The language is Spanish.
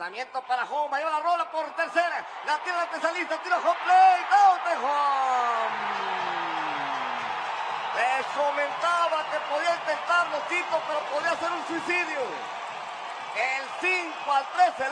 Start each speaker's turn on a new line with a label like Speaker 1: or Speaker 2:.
Speaker 1: Lanzamiento para home, Lleva la rola por tercera. La tira el antesalista, tiro home play, out de home. Les comentaba que podía intentarlo, Tito, pero podía ser un suicidio. El 5 al 13.